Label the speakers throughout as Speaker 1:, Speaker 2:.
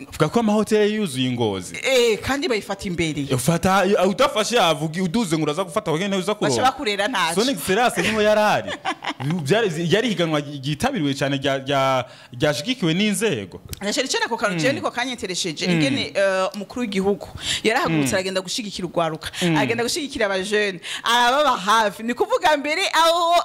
Speaker 1: vuga ko amahoteli yuzuye ingozi
Speaker 2: eh kandi bayifata imbere
Speaker 1: ufata udafashe yavuga uduze ngo uraza gufata wagenda uza
Speaker 2: kuroba
Speaker 1: bashaka
Speaker 2: kurera ntacu
Speaker 1: Sonic Seras niho yarari yari higanwa gitabiriwe cyane ryashigikiwe n'inzego
Speaker 2: nashari cyane ko kantu hmm. niko kanyeteresheje ingene hmm. eh, umukuru w'igihugu yarahagurutse hmm. aragenda gushigikira urwaruka agenda gushigikira abajene ababa hafi ni kuvuga mbere aho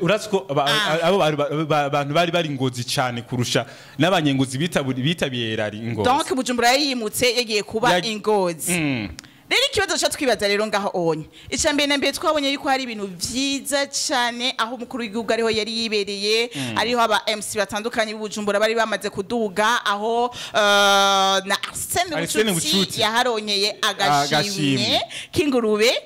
Speaker 1: uratsuko
Speaker 2: ah. abo bantu
Speaker 1: bari bari ingozi cyane kurusha n'abanyengozi bitabira ari ingozi
Speaker 2: donc bujumbura yayimutse yagiye kuba ingozi
Speaker 1: mm.
Speaker 2: rero ikibazo dushobora twibaza rero ngaho ubonye icya na mbere twabonye yuko hari ibintu byiza cyane aho umukuru w'igihugu ariho yari yibereye mm. ariho aba emusi batandukanye b'ubujumbura bari bamaze kuduga aho uh, na
Speaker 1: arisene
Speaker 2: bucuti
Speaker 1: yaharonyeye
Speaker 2: ah, agashimwe k'ingurube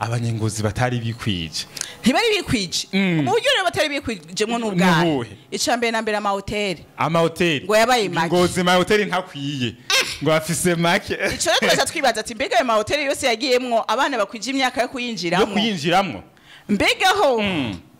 Speaker 1: abanyengozi batari bikwije
Speaker 2: ntibari bikwije mu buryo rero batari
Speaker 1: bikwije
Speaker 2: mwo n'ubwahe na mbere amahoteli
Speaker 1: amahoteli
Speaker 2: ngo yabaye make
Speaker 1: ngozi amahoteli ntakwiye ngo afise make
Speaker 2: icyo rero twaza twibaza ati mbega ayo mahoteli yose yagiyemo abana bakwije imyaka yo kuyinjiramo
Speaker 1: yo
Speaker 2: kuyinjiramo mbega ho
Speaker 1: mm.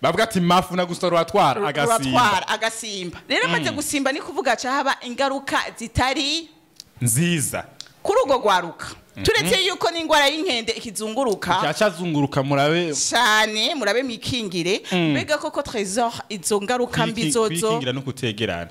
Speaker 1: bavuga ati mafu na gusa ruratwara agasimba
Speaker 2: rero amaze gusimba ni kuvuga haba ingaruka zitari
Speaker 1: nziza
Speaker 2: kuri urwo rwaruka Mhm. turetse yuko n'indwara y'inkende ikizunguruka
Speaker 1: cyazunguruka murabe
Speaker 2: cyane murabe mikingire mm. mbega koko tresor izo ngaruka mbi zozo
Speaker 1: kwikingira no kutegerana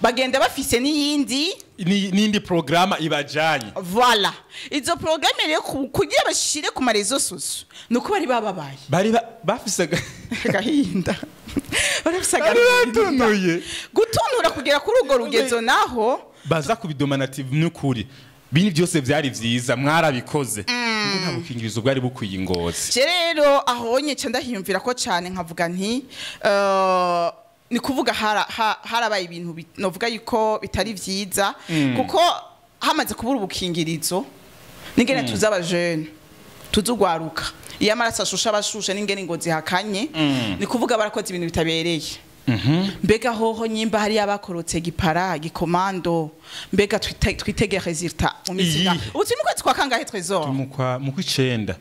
Speaker 2: bagenda bafise n'iyindi
Speaker 1: n'indi porogaramu ibajyanye
Speaker 2: vara izo porogaramu rero kugira bashyire ku marezo susu ni uko bari bababaye
Speaker 1: bari bafise
Speaker 2: agahinda
Speaker 1: barafise
Speaker 2: agahinda gutunura kugera kuri urwo rugezo naho
Speaker 1: baza kubidomanativa n'ukuri bini byose byari byiza mwarabikoze ngo mm. nta bukingirizo bwari bukwiye ingozi
Speaker 2: rero aho nyica ndahiyumvira ko cyane nkavuga nti eh, ni kuvuga harabaye ibintu navuga yuko bitari byiza mm. kuko hamaze kubura ubukingirizo n'ingene tuzi abajene mm. tuzi urwaruka iyo amaraso ashusha abashushe n'ingene ingozi hakanye ni kuvuga barakoze ibintu bitabereye Mm-hmm. mbega hoho nyimba hari bakorotse gipara gikomando mbega twitege rezita mu mizina ubu turi mu kwezi kwa kangahe twezo
Speaker 1: mu
Speaker 2: kw'icyenda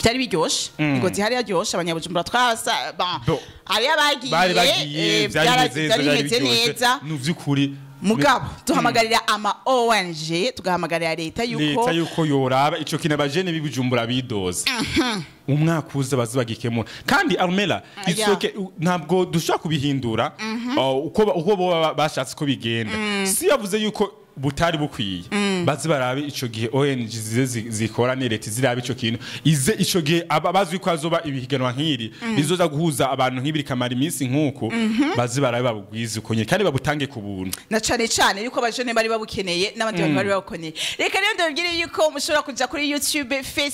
Speaker 2: byari biryoshye ingozi mm. hari yaryoshye abanyabujumbura
Speaker 1: twahasa
Speaker 2: hariyo abagiye
Speaker 1: byarimeze
Speaker 2: neza
Speaker 1: ni by'ukuri
Speaker 2: mugabo tuhamagarira ama ONG tugahamagarira leta yuko
Speaker 1: leta yuko yoraba ico kinabajene bibujumbura bidoze mhm. umwaka uza bazibagikemo kandi armela
Speaker 2: mm,
Speaker 1: isoke ntabwo dushaka kubihindura mhm. uh, uko uko bashatse ko bigenda mm. si yavuze yuko butari bukwiye mm. Mm. bazi barabe ico gihe ONG zize zikora ni leta zirabe ico kintu ize ico gihe abazi ko azoba ibihiganwa nk'iri mm. rizoza guhuza abantu nk'ibiri kamari iminsi nk'uko mhm. bazi barabe babugwize uko nyene kandi babutange ku buntu
Speaker 2: na cane cane yuko baje ne bari babukeneye n'abandi mm. bari babukeneye reka rero ndabwire yuko mushobora kuja kuri YouTube